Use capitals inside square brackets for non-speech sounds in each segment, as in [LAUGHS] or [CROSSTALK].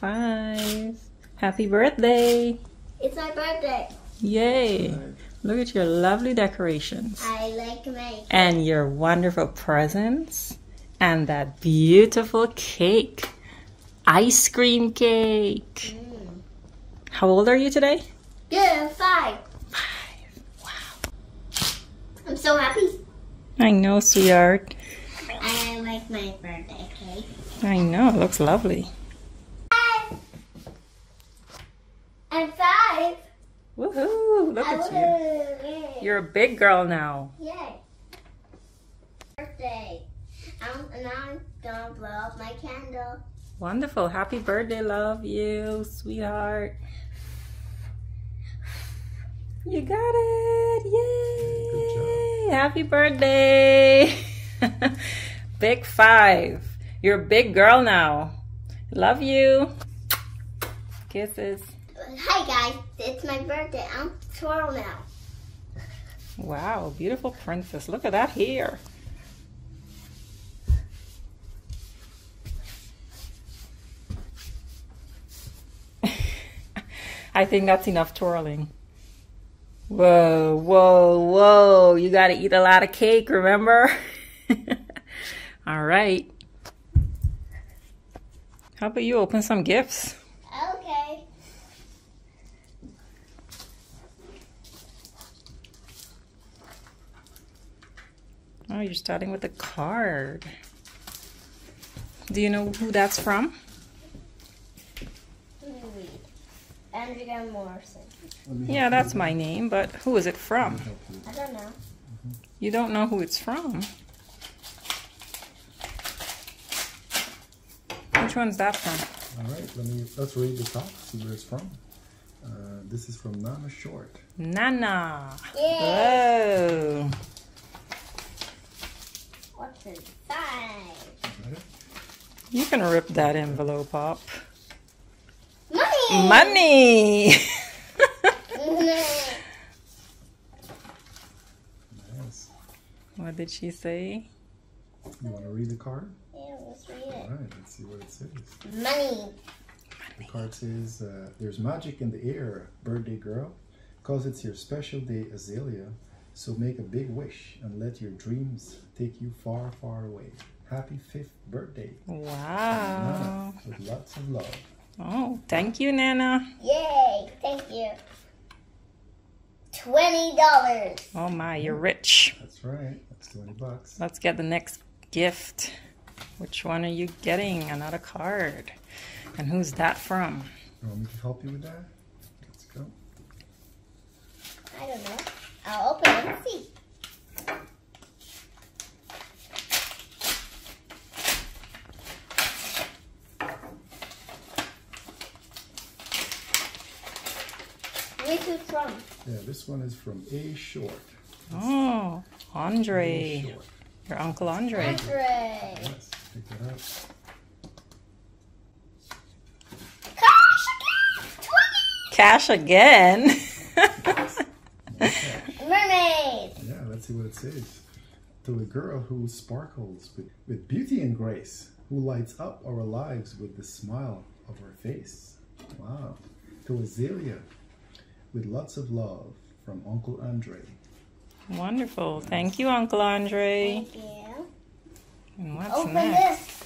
five. Happy birthday. It's my birthday. Yay. Look at your lovely decorations. I like my And your wonderful presents. And that beautiful cake. Ice cream cake. Mm. How old are you today? yeah five. Five. Wow. I'm so happy. I know, sweetheart. I like my birthday cake. I know. It looks lovely. Five. I'm five. Woohoo. Look at you. Yay. You're a big girl now. Yay. Birthday. I'm, now I'm gonna blow up my candle. Wonderful. Happy birthday. Love you, sweetheart. You got it. Yay. Happy birthday. [LAUGHS] big five. You're a big girl now. Love you. Kisses. Hi guys, it's my birthday. I'm 12 now. Wow, beautiful princess. Look at that hair. [LAUGHS] I think that's enough twirling. Whoa, whoa, whoa. You got to eat a lot of cake, remember? [LAUGHS] All right. How about you open some gifts? Okay. Oh, you're starting with a card. Do you know who that's from? Let. Andrea Morrison. Yeah, that's my name, but who is it from? I don't know. You don't know who it's from. Which one's that from? All right, let me let's read the top. See where it's from. Uh, this is from Nana Short. Nana. Yay! Whoa. What's inside? Right? You can rip that envelope up. Money! Money. Nice. what did she say? You want to read the card? yeah, let's read it. right, let's see what it says. Money. The card says, uh, "There's magic in the air, birthday girl, cause it's your special day, Azalea. So make a big wish and let your dreams take you far, far away. Happy fifth birthday, Wow. Nana, with lots of love." Oh, thank you, Nana. Yay! Thank you. Twenty dollars. Oh my, you're rich. That's right. That's twenty bucks. Let's get the next gift. Which one are you getting? Another card. And who's that from? You want me to help you with that? Let's go. I don't know. I'll open it and see. Which is from? Yeah, this one is from A Short. Oh, Andre. Short. Your Uncle Andre. Andre. Yes, pick that up. Cash again! Twenty. Cash again. [LAUGHS] Okay. Mermaid. Yeah, let's see what it says. To a girl who sparkles with, with beauty and grace, who lights up our lives with the smile of her face. Wow. To Azalea, with lots of love from Uncle Andre. Wonderful. Thank you, Uncle Andre. Thank you. And what's Open next? this.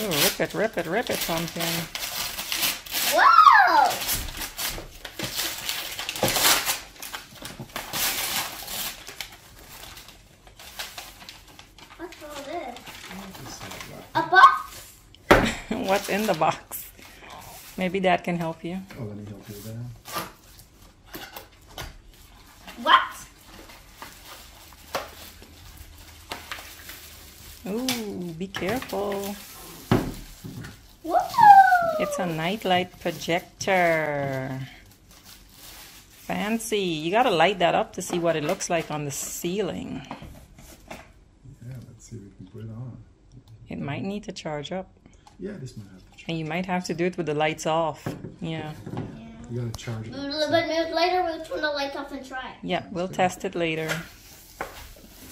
Oh, rip it, rip it, rip it, pumpkin. Whoa! What's all this? A box? [LAUGHS] what's in the box? Maybe that can help you. Oh, let me help you with that. What? Ooh, be careful. Whoa! It's a nightlight projector. Fancy. You gotta light that up to see what it looks like on the ceiling. Yeah, let's see if we can put it on. It might need to charge up. Yeah, this might have to change. And you might have to do it with the lights off. Yeah. Yeah. You gotta charge it. But maybe later we'll turn the lights off and try. Yeah, we'll test it later. [LAUGHS]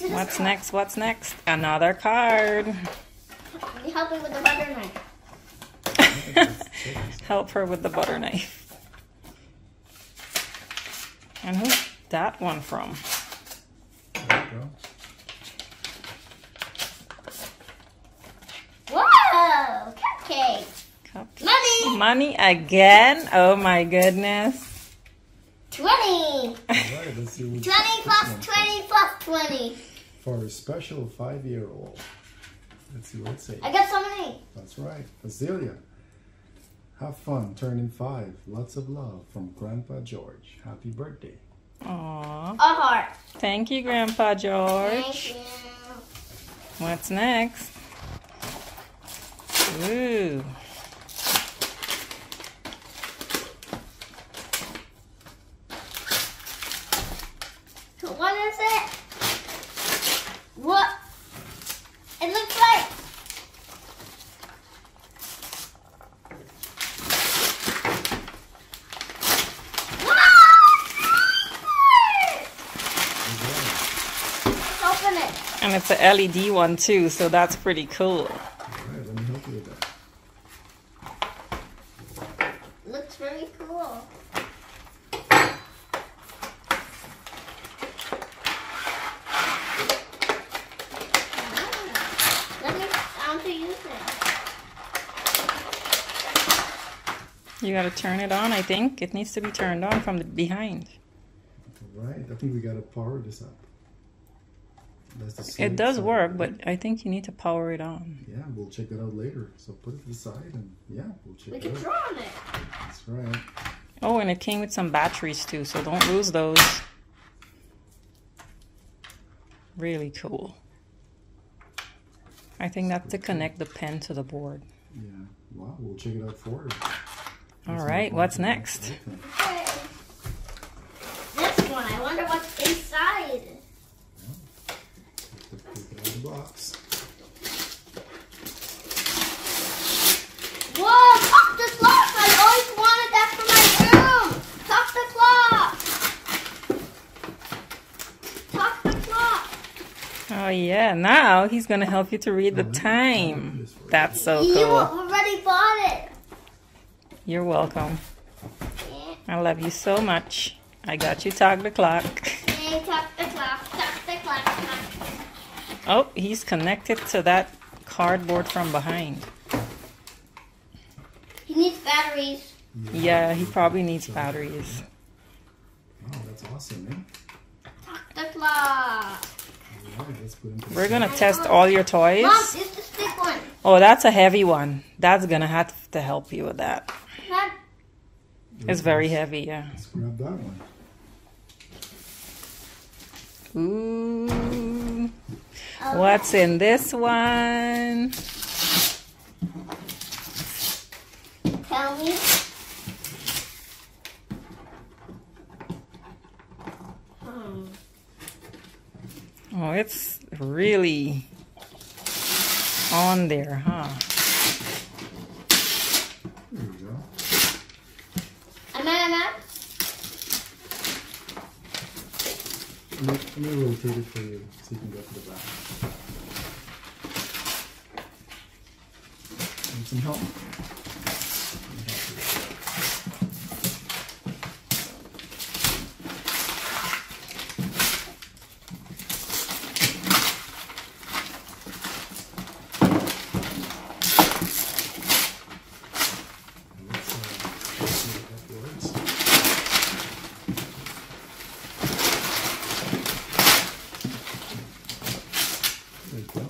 What's next? What's next? Another card. You help me with the butter knife. Help her with the butter knife. And who's that one from? There you go. Whoa! Cupcake! Cupcake. Money! Money again? Oh my goodness. 20! All right, let's see what 20 plus 20 plus 20. for a special five-year-old. Let's see what it says. I got so many. That's right, Azalea. Have fun turning five. Lots of love from Grandpa George. Happy birthday. Aw. A heart. Thank you, Grandpa George. Thank you. What's next? Ooh. So what is it? What? It looks like. Let's open it. And it's a LED one too, so that's pretty cool. All right, let me help you with that. Looks very cool. Let me, I want to use it. You gotta turn it on, I think. It needs to be turned on from the behind. All right, I think we gotta power this up. That's the It does side, work, but I think you need to power it on. Yeah, we'll check it out later. So put it to the side and yeah, we'll check We it can out. draw on it. That's right. Oh, and it came with some batteries too, so don't lose those. Really cool. I think that's to connect the pen to the board. Yeah. Wow, we'll check it out for you. All right, what's next? Okay. This one, I wonder what's inside. Take it out of the box. Whoa, talk the clock! I always wanted that for my room! Talk the clock! Talk the clock! Oh yeah, now he's gonna help you to read the Oh, time. That's so cool. You cool. already bought it! You're welcome. I love you so much. I got you talk the clock. Hey, talk the clock, talk the clock, clock. Oh, he's connected to that cardboard from behind. He needs batteries. Yeah, he probably needs batteries. Wow, that's awesome, eh? Talk the clock. All right, let's put it into the We're gonna test all your toys. Mom, it's the stick one. Oh, that's a heavy one. That's gonna have to help you with that. Not It's very heavy, yeah. Let's grab that one. Ooh. What's in this one? tell me. Hmm. Oh, it's really on there, huh? There we go. Am I, am I? Let me, rotate it for you so you can go to the back. Need some help? Let me help you. Let's, uh, see if that works. There you go.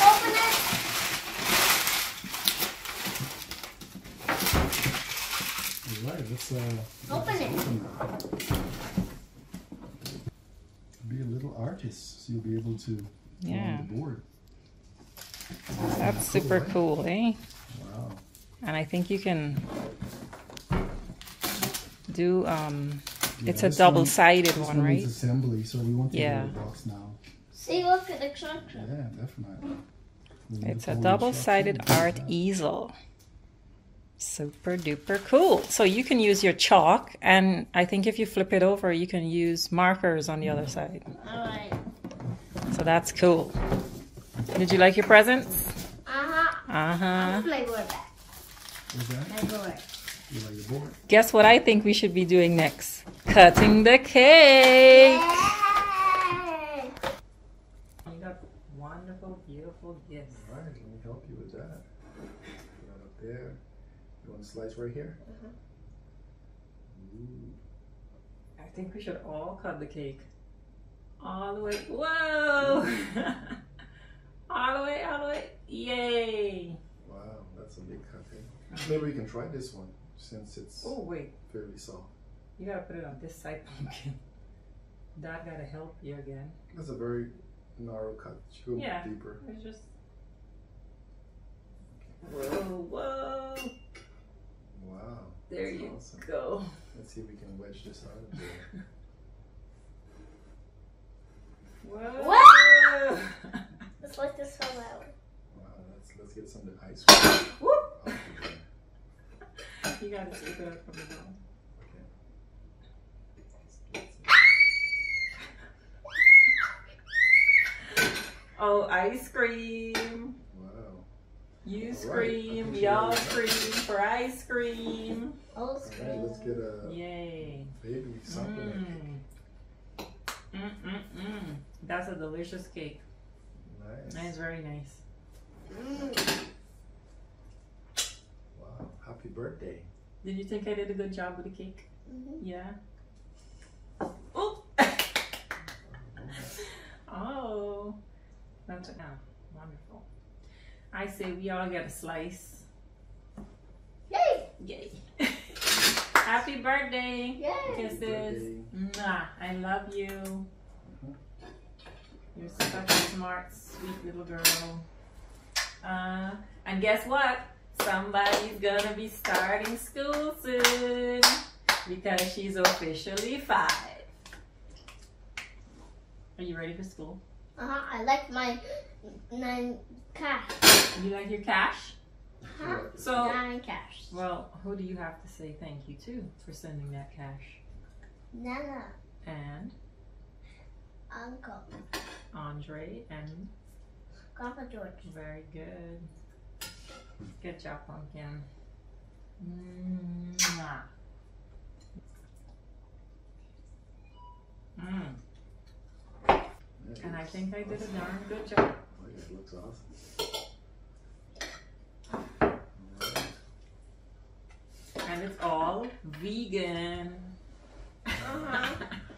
Open it. All right, let's uh, Open it. open. Be a little artist, so you'll be able to Yeah. on the board. That's super cool, eh? Wow. And I think you can do um Yeah, it's a double-sided this one, needs right? assembly, so we won't take Yeah. it out of the box now. See, look at the construction. Yeah, definitely. It's a double-sided art easel. Super duper cool. So you can use your chalk, and I think if you flip it over, you can use markers on the other side. All right. So that's cool. Did you like your presents? Uh huh. Uh huh. Play with that. Is that? Play with. You like the board? Guess what I think we should be doing next? Cutting the cake. Yay! You got wonderful, beautiful gifts. All right, let me help you with that. Put that up there. You want to slice right here? Ooh. I think we should all cut the cake. All the way. Whoa! [LAUGHS] all the way, all the way. Yay! Wow, that's a big cutting. Eh? Maybe we can try this one since it's Oh, wait. fairly soft. You gotta put it on this side, pumpkin. [LAUGHS] That gotta help you again. That's a very narrow cut. Should go Yeah. deeper. It's just. Whoa, whoa. Wow. There you awesome. go. Let's see if we can wedge this out of there. [LAUGHS] Whoa! It's [LAUGHS] like this so loud. Wow, let's let's get some of the ice cream. Whoop! [LAUGHS] You gotta scoop it up from the bottom. Oh, ice cream. Wow. You All right. scream, I think y'all scream for ice cream. Old All right, let's get a Yay. baby something. Mm. Mm, mm, mm. That's a delicious cake. Nice. That is very nice. Mm. Wow. Happy birthday. Did you think I did a good job with the cake? Mhm. Yeah. Oh. [LAUGHS] oh. That's ah, wonderful. I say we all get a slice. Yay! Yay. [LAUGHS] Happy birthday. Yay! Kisses. birthday. Mwah. I love you. Mhm. You're such a smart, sweet little girl. Uh, and guess what? Somebody's gonna be starting school soon because she's officially five. Are you ready for school? Uh huh. I like my nine cash. You like your cash? Huh? So, Nine cash. well, who do you have to say thank you to for sending that cash? Nana, And Uncle, Andre and Grandpa George. Very good. Good job, pumpkin. Mwah. Mm. And I think I did a darn good job. This looks awesome. Right. And it's all vegan. Uh -huh. [LAUGHS]